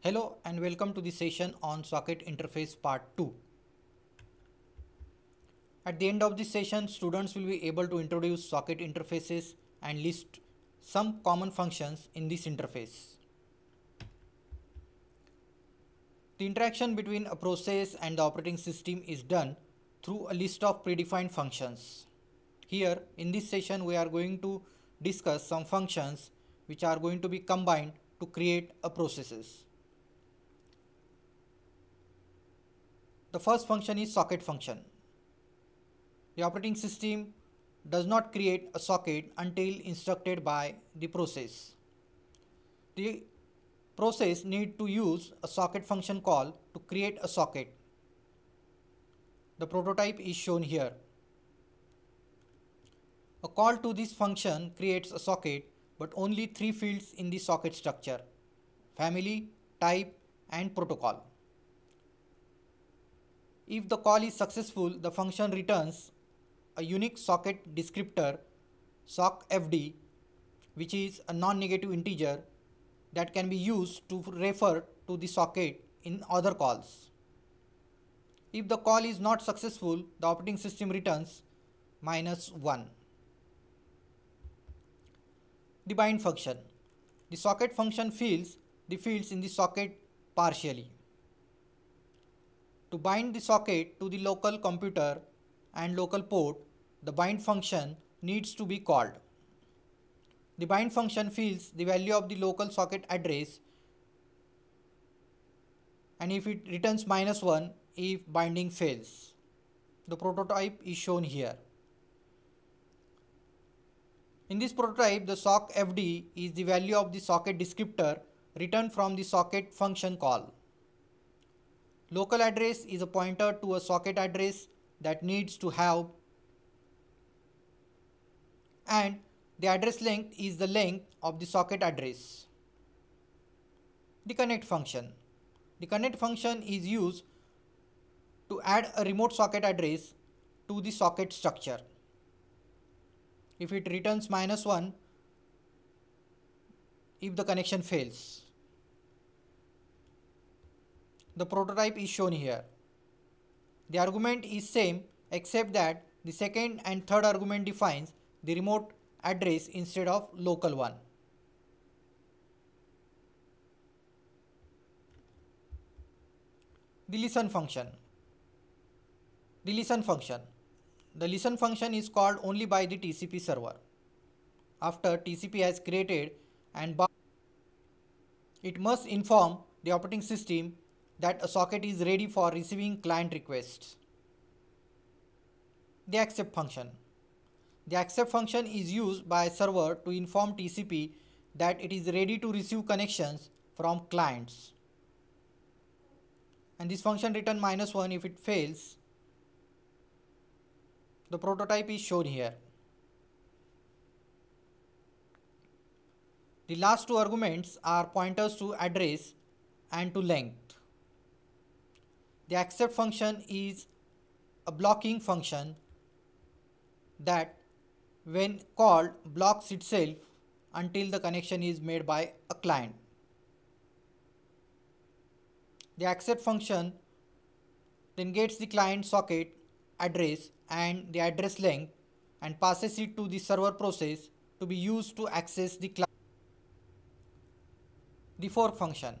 Hello and welcome to the session on socket interface part 2. At the end of this session, students will be able to introduce socket interfaces and list some common functions in this interface. The interaction between a process and the operating system is done through a list of predefined functions. Here in this session we are going to discuss some functions which are going to be combined to create a processes. The first function is socket function. The operating system does not create a socket until instructed by the process. The process need to use a socket function call to create a socket. The prototype is shown here. A call to this function creates a socket but only three fields in the socket structure family, type and protocol. If the call is successful, the function returns a unique socket descriptor sockfd which is a non-negative integer that can be used to refer to the socket in other calls. If the call is not successful, the operating system returns minus 1. The bind function. The socket function fills the fields in the socket partially. To bind the socket to the local computer and local port, the bind function needs to be called. The bind function fills the value of the local socket address and if it returns minus 1 if binding fails. The prototype is shown here. In this prototype, the sock fd is the value of the socket descriptor returned from the socket function call. Local address is a pointer to a socket address that needs to have and the address length is the length of the socket address. The connect function. The connect function is used to add a remote socket address to the socket structure. If it returns minus 1 if the connection fails. The prototype is shown here. The argument is same except that the second and third argument defines the remote address instead of local one. The listen function. The listen function. The listen function is called only by the TCP server. After TCP has created and it must inform the operating system that a socket is ready for receiving client requests. The accept function. The accept function is used by a server to inform TCP that it is ready to receive connections from clients. And this function return minus 1 if it fails. The prototype is shown here. The last two arguments are pointers to address and to length. The accept function is a blocking function that when called blocks itself until the connection is made by a client. The accept function then gets the client socket address and the address length and passes it to the server process to be used to access the client. The fork function.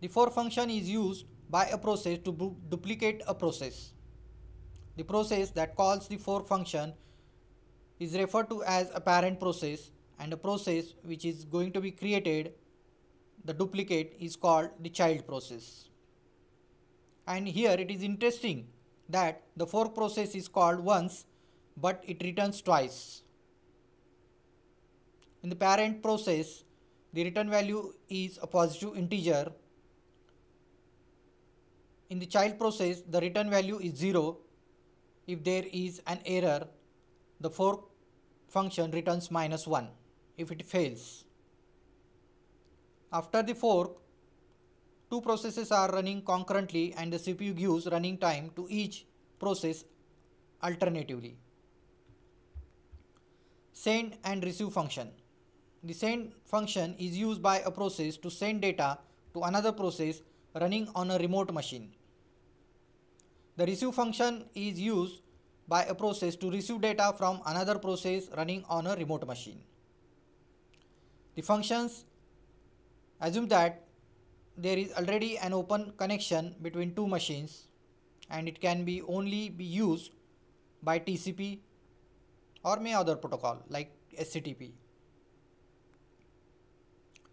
The fork function is used by a process to duplicate a process. The process that calls the fork function is referred to as a parent process and a process which is going to be created the duplicate is called the child process. And here it is interesting that the fork process is called once but it returns twice. In the parent process the return value is a positive integer in the child process, the return value is 0. If there is an error, the fork function returns minus 1 if it fails. After the fork, two processes are running concurrently and the CPU gives running time to each process alternatively. Send and receive function. The send function is used by a process to send data to another process running on a remote machine. The receive function is used by a process to receive data from another process running on a remote machine. The functions assume that there is already an open connection between two machines and it can be only be used by TCP or may other protocol like HTTP.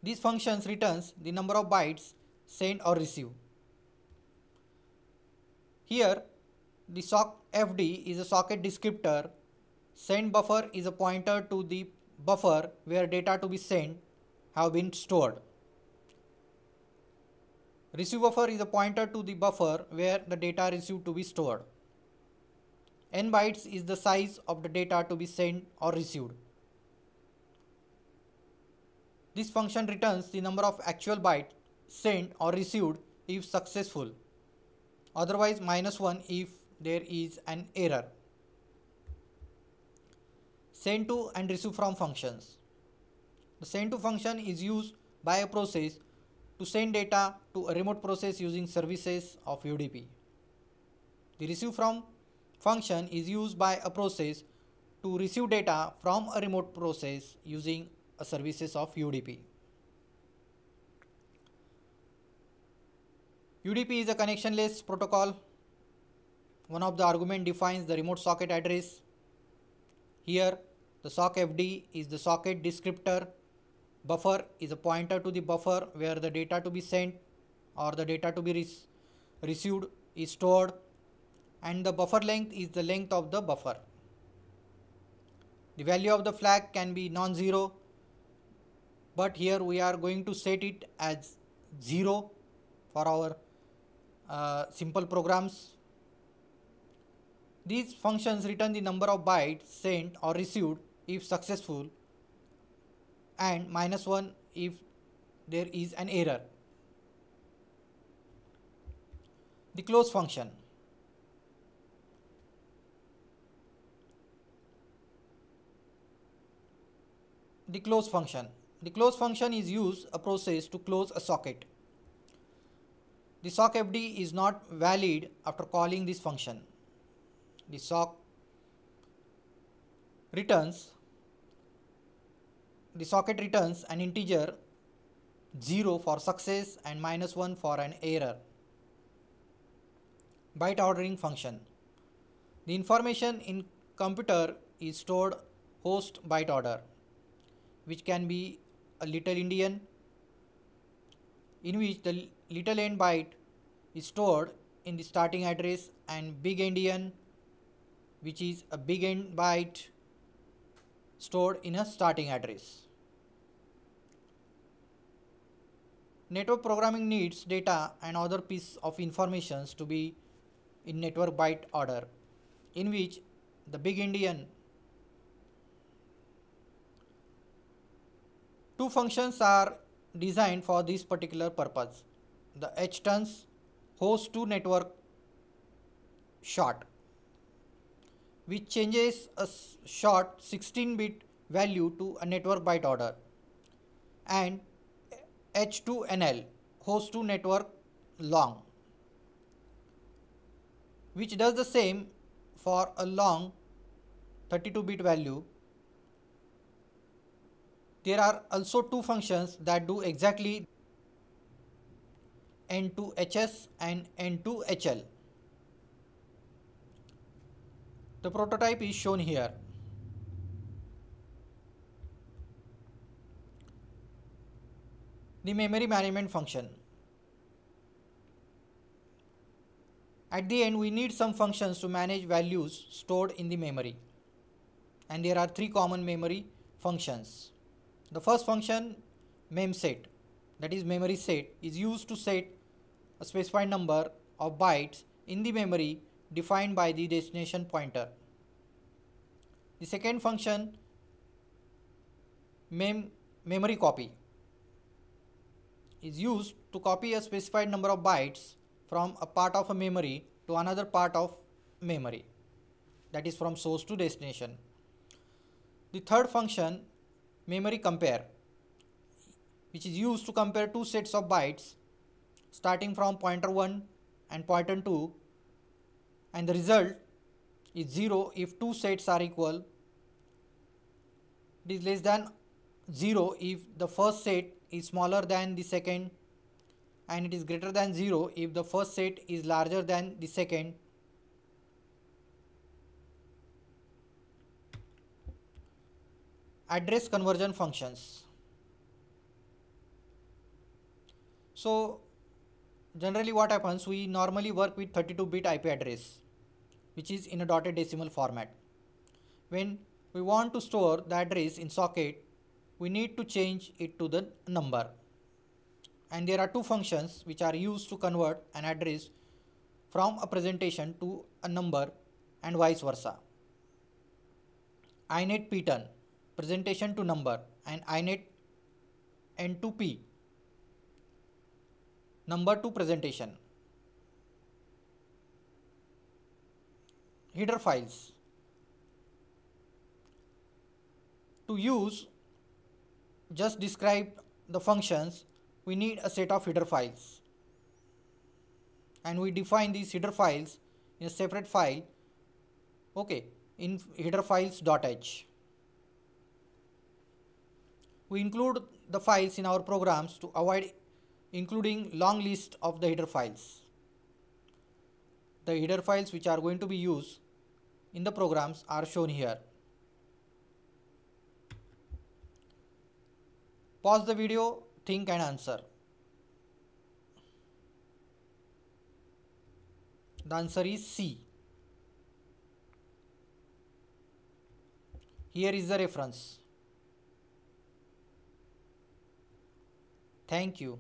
These functions returns the number of bytes sent or received. Here the sock FD is a socket descriptor, send buffer is a pointer to the buffer where data to be sent have been stored. Receive buffer is a pointer to the buffer where the data received to be stored. n bytes is the size of the data to be sent or received. This function returns the number of actual bytes sent or received if successful, otherwise minus 1 if there is an error. Send to and receive from functions. The send to function is used by a process to send data to a remote process using services of UDP. The receive from function is used by a process to receive data from a remote process using a services of UDP. UDP is a connectionless protocol. One of the argument defines the remote socket address. Here the sock FD is the socket descriptor. Buffer is a pointer to the buffer where the data to be sent or the data to be received is stored and the buffer length is the length of the buffer. The value of the flag can be non-zero but here we are going to set it as 0 for our uh, simple programs. These functions return the number of bytes sent or received if successful and minus 1 if there is an error. The close function. The close function. The close function is used a process to close a socket. The sock FD is not valid after calling this function. The sock returns the socket returns an integer 0 for success and minus 1 for an error. Byte ordering function. The information in computer is stored host byte order which can be a little endian in which the little end byte stored in the starting address and big endian which is a big end byte stored in a starting address. Network programming needs data and other piece of informations to be in network byte order in which the big endian two functions are designed for this particular purpose. The htons host to network short which changes a short 16 bit value to a network byte order and H2NL host to network long which does the same for a long 32 bit value. There are also two functions that do exactly N2HS and N2HL. The prototype is shown here. The memory management function. At the end we need some functions to manage values stored in the memory and there are three common memory functions. The first function memset that is memory set is used to set a specified number of bytes in the memory defined by the destination pointer. The second function mem memory copy is used to copy a specified number of bytes from a part of a memory to another part of memory that is from source to destination. The third function memory compare which is used to compare two sets of bytes starting from pointer 1 and pointer 2 and the result is 0 if two sets are equal. It is less than 0 if the first set is smaller than the second and it is greater than 0 if the first set is larger than the second. Address conversion functions. So generally what happens we normally work with 32 bit IP address which is in a dotted decimal format. When we want to store the address in socket we need to change it to the number. And there are two functions which are used to convert an address from a presentation to a number and vice versa. inet_pton presentation to number and inet n2p number 2 presentation. Header files. To use just describe the functions we need a set of header files and we define these header files in a separate file okay in header files.h we include the files in our programs to avoid including long list of the header files. The header files which are going to be used in the programs are shown here. Pause the video, think and answer. The answer is C. Here is the reference. Thank you.